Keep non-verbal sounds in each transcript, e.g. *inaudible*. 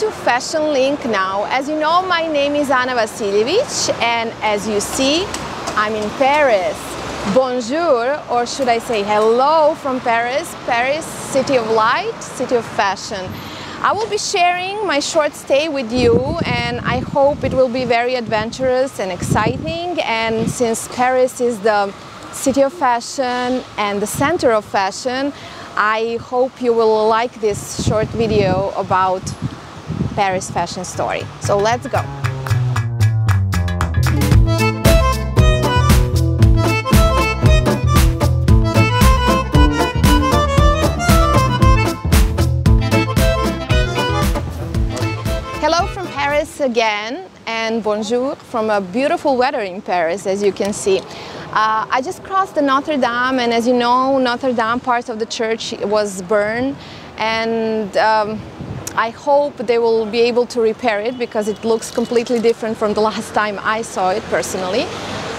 to Fashion Link now. As you know, my name is Ana Vasiljevic and as you see, I'm in Paris. Bonjour, or should I say hello from Paris, Paris, city of light, city of fashion. I will be sharing my short stay with you and I hope it will be very adventurous and exciting and since Paris is the city of fashion and the center of fashion, I hope you will like this short video about Paris fashion story. So let's go. Hello from Paris again and bonjour from a beautiful weather in Paris as you can see. Uh, I just crossed the Notre Dame and as you know Notre Dame part of the church was burned and um, I hope they will be able to repair it because it looks completely different from the last time I saw it personally.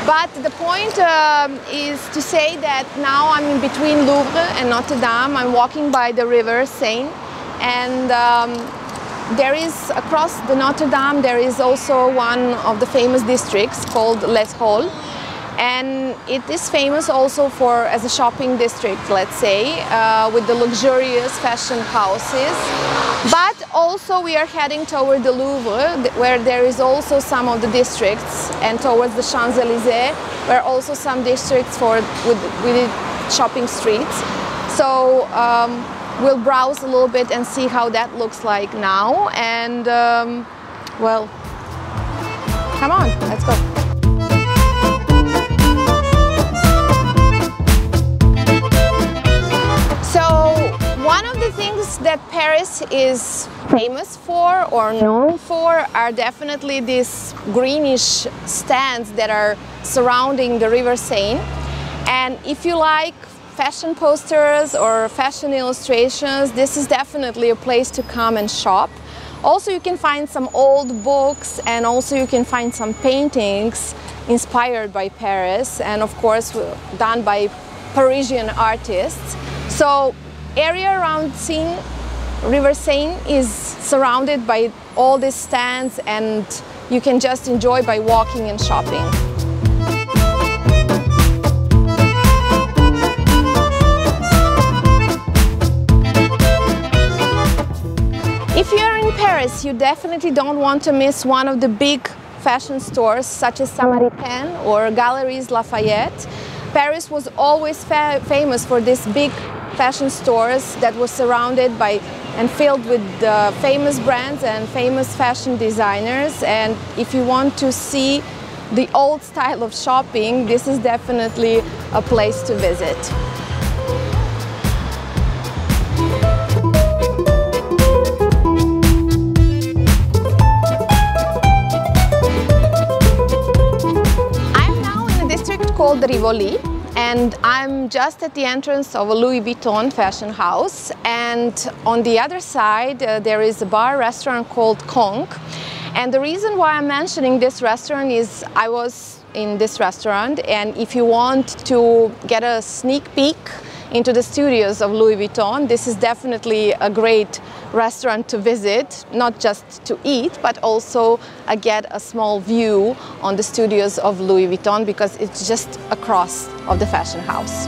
But the point um, is to say that now I'm in between Louvre and Notre Dame. I'm walking by the river Seine and um, there is across the Notre Dame there is also one of the famous districts called Les Halles and it is famous also for as a shopping district let's say uh, with the luxurious fashion houses. But also we are heading toward the Louvre where there is also some of the districts and towards the Champs-Élysées where also some districts for with, with shopping streets. So um, we'll browse a little bit and see how that looks like now. And um, well come on that Paris is famous for or known for are definitely these greenish stands that are surrounding the River Seine. And if you like fashion posters or fashion illustrations, this is definitely a place to come and shop. Also, you can find some old books and also you can find some paintings inspired by Paris and of course done by Parisian artists. So area around Seine, River Seine is surrounded by all these stands and you can just enjoy by walking and shopping. If you're in Paris, you definitely don't want to miss one of the big fashion stores such as Samaritaine or Galeries Lafayette. Paris was always fa famous for these big fashion stores that were surrounded by and filled with uh, famous brands and famous fashion designers and if you want to see the old style of shopping this is definitely a place to visit. I'm now in a district called Rivoli and I'm just at the entrance of a Louis Vuitton fashion house and on the other side uh, there is a bar restaurant called Kong and the reason why I'm mentioning this restaurant is I was in this restaurant and if you want to get a sneak peek into the studios of Louis Vuitton. This is definitely a great restaurant to visit, not just to eat, but also uh, get a small view on the studios of Louis Vuitton because it's just across of the fashion house.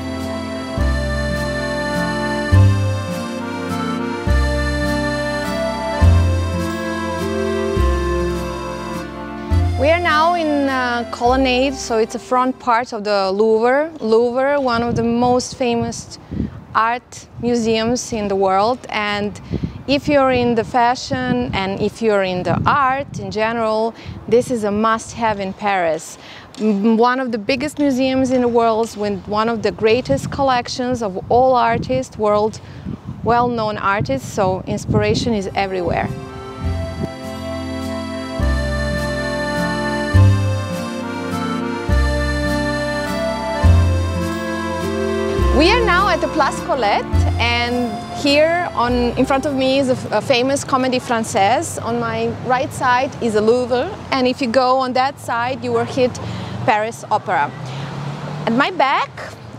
We are now in uh, Colonnade, so it's a front part of the Louvre. Louvre, one of the most famous art museums in the world. And if you're in the fashion and if you're in the art in general, this is a must-have in Paris. One of the biggest museums in the world with one of the greatest collections of all artists, world well-known artists, so inspiration is everywhere. We are now at the Place Colette and here on, in front of me is a, a, famous Comédie Française. On my right side is a Louvre and if you go on that side you will hit Paris Opera. At my back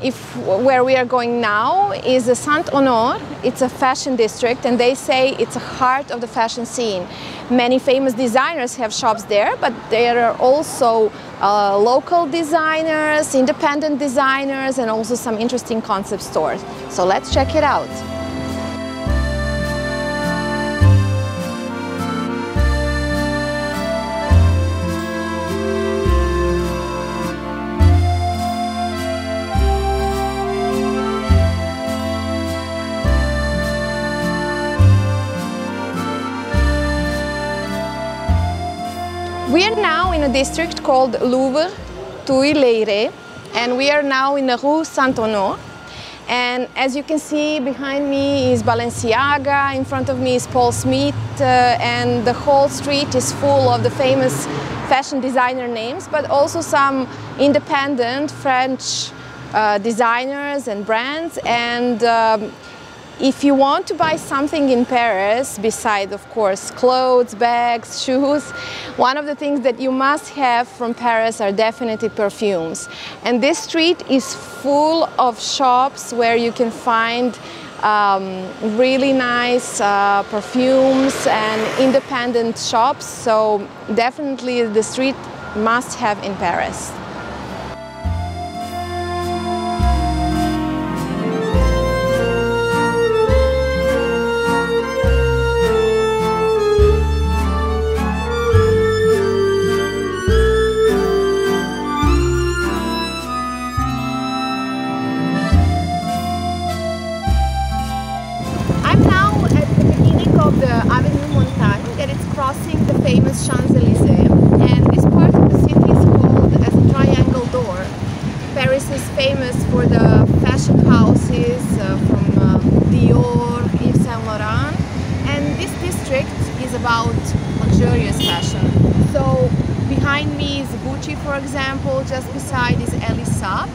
if where we are going now is the Saint Honore. It's a fashion district, and they say it's a heart of the fashion scene. Many famous designers have shops there, but there are also uh, local designers, independent designers, and also some interesting concept stores. So let's check it out. We are now in a district called Louvre Tuileries and we are now in the Rue Saint-Honore. And as you can see behind me is Balenciaga, in front of me is Paul Smith uh, and the whole street is full of the famous fashion designer names but also some independent French uh, designers and brands and um, if you want to buy something in Paris, beside of course clothes, bags, *laughs* shoes, one of the things that you must have from Paris are definitely perfumes. And this street is full of shops where you can find um, really nice uh, perfumes and independent shops. So definitely the street must have in Paris. Famous Champs-Élysées and this part of the city is called as a Triangle d'Or. Paris is famous for the fashion houses uh, from uh, Dior, Yves Saint Laurent and this district is about luxurious fashion. So behind me is Gucci for example, just beside is Elisa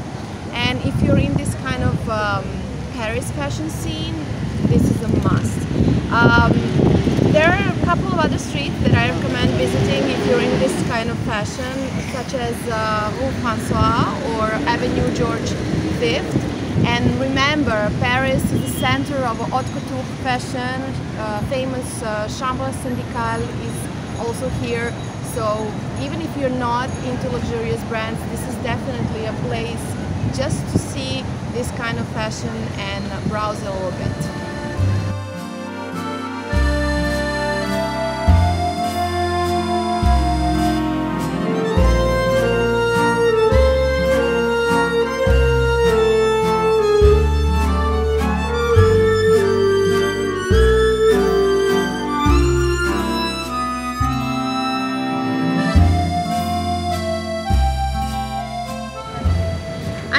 and if you're in this kind of um, Paris fashion scene this is a must. Um, other streets that I recommend visiting if you're in this kind of fashion, such as uh, Rue François or Avenue George V. And remember, Paris is the center of haute couture fashion. Uh, famous uh, Chambre Syndicale is also here. So even if you're not into luxurious brands, this is definitely a place just to see this kind of fashion and browse a little bit.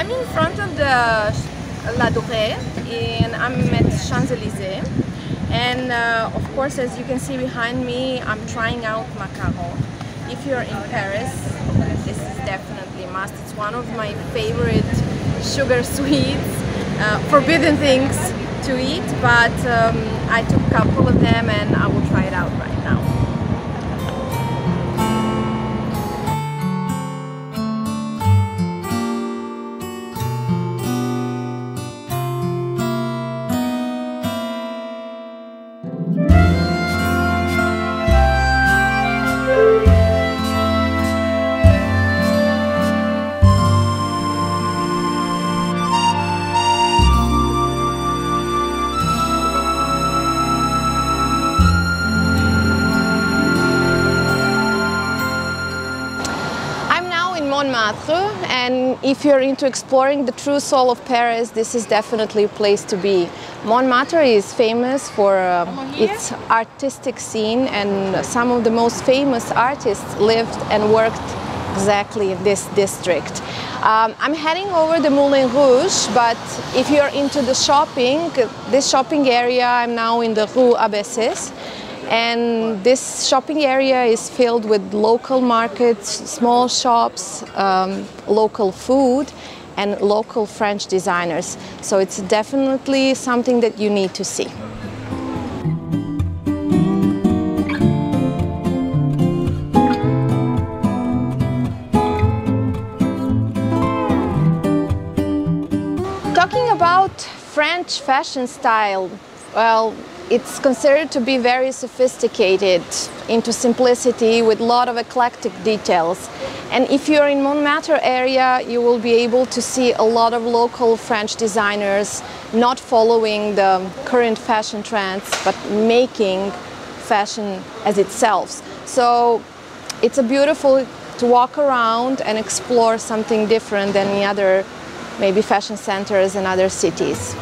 I'm in front of the Ladurée and I'm at Champs-Élysées and uh, of course as you can see behind me I'm trying out macaron. If you're in Paris this is definitely must. It's one of my favorite sugar sweets, uh, forbidden things to eat but um, I took a couple of them and I will try it out right now. Montmartre and if you're into exploring the true soul of Paris, this is definitely a place to be. Montmartre is famous for uh, its artistic scene and some of the most famous artists lived and worked exactly in this district. Um, I'm heading over the Moulin Rouge, but if you're into the shopping, this shopping area, I'm now in the Rue Abbesses. And this shopping area is filled with local markets, small shops, um, local food, and local French designers. So it's definitely something that you need to see. Talking about French fashion style, well, it's considered to be very sophisticated into simplicity with a lot of eclectic details. And if you're in Montmartre area, you will be able to see a lot of local French designers not following the current fashion trends, but making fashion as itself. So it's a beautiful to walk around and explore something different than the other maybe fashion centers in other cities.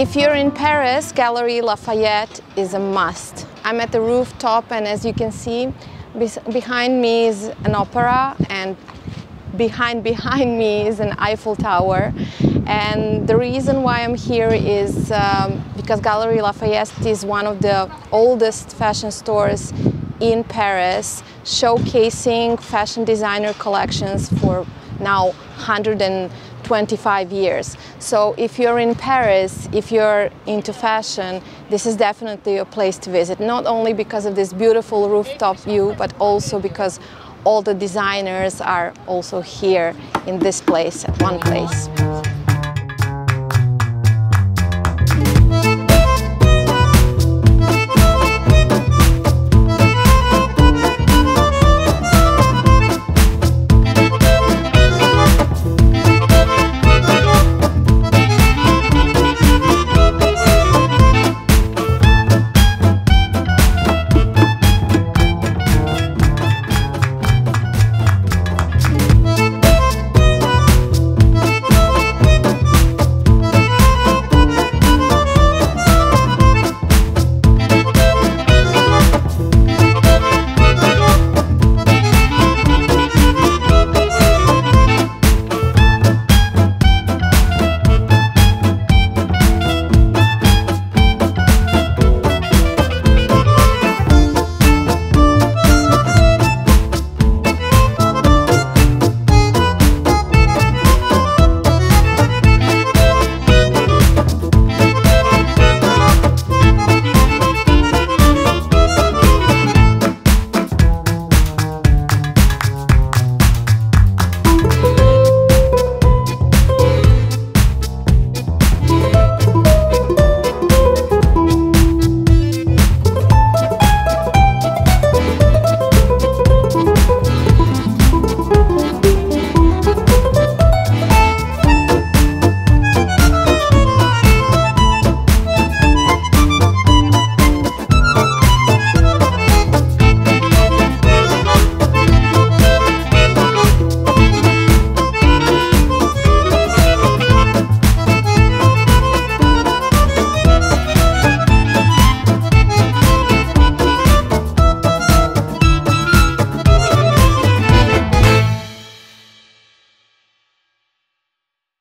If you're in Paris, Galeries Lafayette is a must. I'm at the rooftop and as you can see, behind me is an opera and behind *laughs* behind me is an Eiffel Tower. And the reason why I'm here is um, because Galeries Lafayette is one of the oldest fashion stores in Paris, showcasing fashion designer collections for now 100 25 years. So if you're in Paris, if you're into fashion, this is definitely a place to visit, not only because of this beautiful rooftop view, but also because all the designers are also here in this place, at one place.